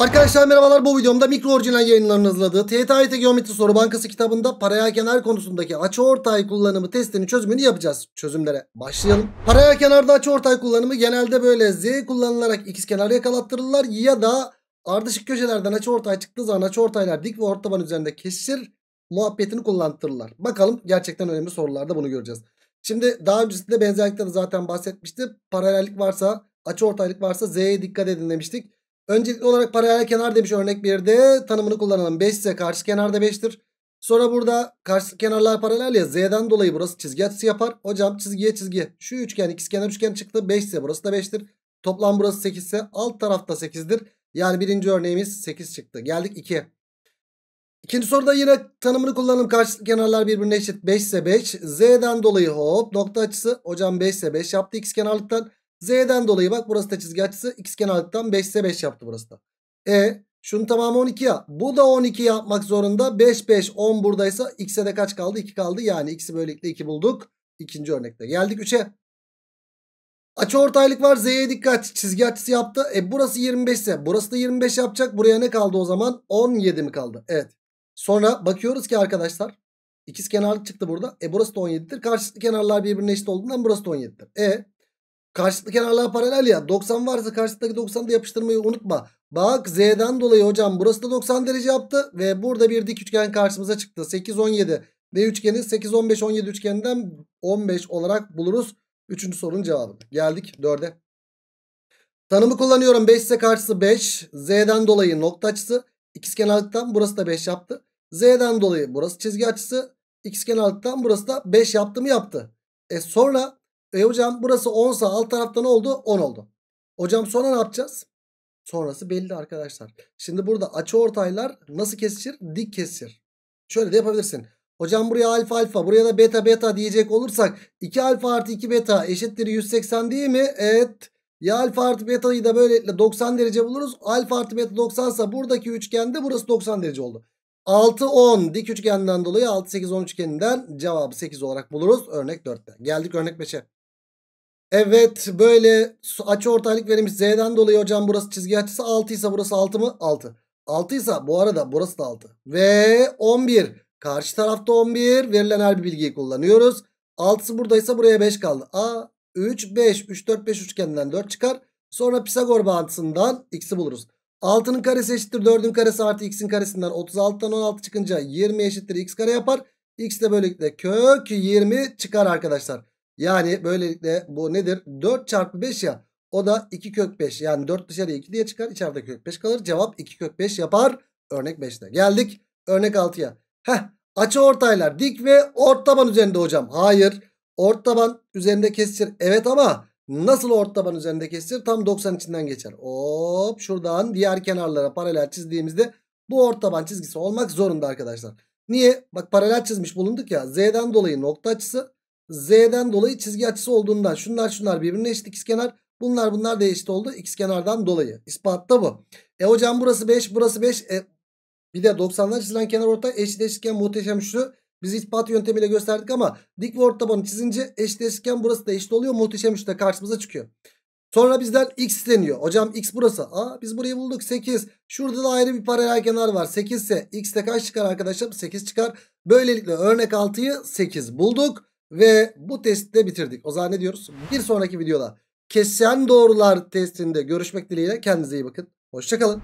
Arkadaşlar merhabalar bu videomda mikro orijinal yayınlarının hazırladığı TYT Geometri Soru Bankası kitabında paralel kenar konusundaki açıortay kullanımı testinin çözümünü yapacağız. Çözümlere başlayalım. Paralel kenarda açıortay kullanımı genelde böyle Z kullanılarak ikizkenar yakalattırırlar ya da ardışık köşelerden açıortay çıktığı zaman açıortaylar dik ve ortaban üzerinde kesişir muhabbetini kullandırırlar. Bakalım gerçekten önemli sorularda bunu göreceğiz. Şimdi daha öncesinde benzerlikte de zaten bahsetmişti. Paralellik varsa açıortaylık varsa Z'ye dikkat edin demiştik. Öncelikli olarak paralel kenar demiş örnek 1'de. Tanımını kullanalım. 5 ise karşı kenarda 5'tir. Sonra burada karşı kenarlar paralel ya. Z'den dolayı burası çizgi açısı yapar. Hocam çizgiye çizgi. Şu üçgen ikizkenar üçgen çıktı. 5 ise burası da 5'tir. Toplam burası 8 ise alt tarafta 8'dir. Yani birinci örneğimiz 8 çıktı. Geldik 2'ye. İkinci soruda yine tanımını kullanalım. Karşı kenarlar birbirine eşit. 5 ise 5. Z'den dolayı hop nokta açısı. Hocam 5 ise 5 yaptı ikizkenarlıktan. Z'den dolayı bak burası da çizgi açısı. İkizkenarlıktan 5 ise 5 yaptı burası da. E şunun tamamı 12 ya. Bu da 12 yapmak zorunda. 5 5 10 buradaysa x'e de kaç kaldı? 2 kaldı. Yani x'i böylelikle 2 bulduk. İkinci örnekte. Geldik 3'e. Açı ortaylık var. Z'ye dikkat. Çizgi açısı yaptı. E burası 25 ise burası da 25 yapacak. Buraya ne kaldı o zaman? 17 mi kaldı? Evet. Sonra bakıyoruz ki arkadaşlar. İkiz kenarlık çıktı burada. E burası da 17'dir. Karşılıklı kenarlar birbirine eşit olduğundan burası da 17'dir. E Karşılıklı kenarlar paralel ya. 90 varsa karşılıktaki 90'ı da yapıştırmayı unutma. Bak Z'den dolayı hocam burası da 90 derece yaptı. Ve burada bir dik üçgen karşımıza çıktı. 8, 17 ve üçgeni 8, 15, 17 üçgeninden 15 olarak buluruz. Üçüncü sorunun cevabı. Geldik 4'e. Tanımı kullanıyorum. 5 ise karşısı 5. Z'den dolayı nokta açısı. İkizkenarlıktan burası da 5 yaptı. Z'den dolayı burası çizgi açısı. İkizkenarlıktan burası da 5 yaptı mı yaptı. E sonra e hocam burası 10 sa alt tarafta ne oldu? 10 oldu. Hocam sonra ne yapacağız? Sonrası belli arkadaşlar. Şimdi burada açı ortaylar nasıl kesişir? Dik kesişir. Şöyle de yapabilirsin. Hocam buraya alfa alfa buraya da beta beta diyecek olursak 2 alfa artı 2 beta eşittir 180 değil mi? Evet. Ya alfa artı beta'yı da böylelikle 90 derece buluruz. Alfa artı beta 90 ise buradaki üçgende burası 90 derece oldu. 6 10 dik üçgenden dolayı 6 8 10 üçgeninden cevabı 8 olarak buluruz. Örnek 4'te. Geldik örnek 5'e. Evet böyle açı ortaylık verilmiş. Z'den dolayı hocam burası çizgi açısı 6 ise burası 6 mı? 6. 6 ise bu arada burası da 6. Ve 11. Karşı tarafta 11. Verilen her bir bilgiyi kullanıyoruz. 6'sı buradaysa buraya 5 kaldı. A 3 5 3 4 5 üçgeninden 4 çıkar. Sonra Pisagor bağıntısından x'i buluruz. 6'nın karesi eşittir 4'ün karesi artı x'in karesinden 36'dan 16 çıkınca 20 eşittir x kare yapar. x de böylelikle kök 20 çıkar arkadaşlar. Yani böylelikle bu nedir? 4 çarpı 5 ya. O da 2 kök 5. Yani 4 dışarıya 2 diye çıkar. İçeride kök 5 kalır. Cevap 2 kök 5 yapar. Örnek 5'te. Geldik örnek 6'ya. Heh. Açı ortaylar dik ve ort taban üzerinde hocam. Hayır. Ort taban üzerinde kesişir. Evet ama nasıl ort taban üzerinde kesişir? Tam 90 içinden geçer. Hop şuradan diğer kenarlara paralel çizdiğimizde bu ort taban çizgisi olmak zorunda arkadaşlar. Niye? Bak paralel çizmiş bulunduk ya. Z'den dolayı nokta açısı Z'den dolayı çizgi açısı olduğundan şunlar şunlar birbirine eşit ikizkenar. Bunlar bunlar da eşit oldu ikizkenardan dolayı. İspatta bu. E hocam burası 5 burası 5. E, bir de 90'dan çizilen kenar orta eşit eşitken muhteşem üçlü. Biz ispat yöntemiyle gösterdik ama dik ve orta çizince eşit eşitken burası da eşit oluyor. Muhteşem üçlü de karşımıza çıkıyor. Sonra bizden x isteniyor. Hocam x burası. Aa biz burayı bulduk 8. Şurada da ayrı bir paralel kenar var. 8 ise x de kaç çıkar arkadaşlar? 8 çıkar. Böylelikle örnek 6'yı 8 bulduk. Ve bu testi de bitirdik. O zaman ne diyoruz? Bir sonraki videoda kesen doğrular testinde görüşmek dileğiyle. Kendinize iyi bakın. Hoşçakalın.